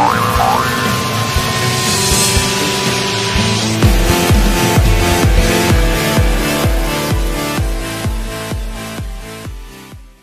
Bye.